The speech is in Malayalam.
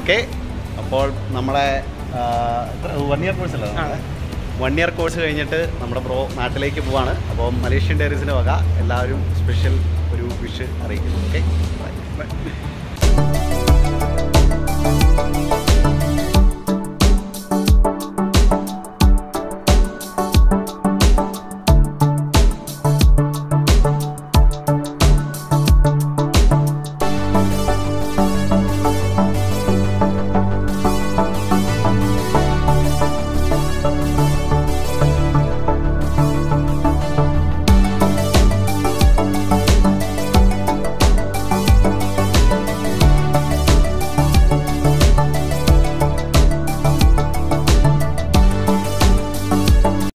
ഓക്കെ. അപ്പോൾ നമ്മുടെ വൺ ഇയർ കോഴ്സ് അല്ലേ? വൺ ഇയർ കോഴ്സ് കഴിഞ്ഞിട്ട് നമ്മുടെ ബ്രോ നാട്ടിലേക്ക് പോവാണ്. അപ്പോൾ മലേഷ്യൻ ഡയറീസിന്റെ വക എല്ലാവരും സ്പെഷ്യൽ ഒരു വിഷ് അറിയിക്കുന്നു. ഓക്കെ? ബൈ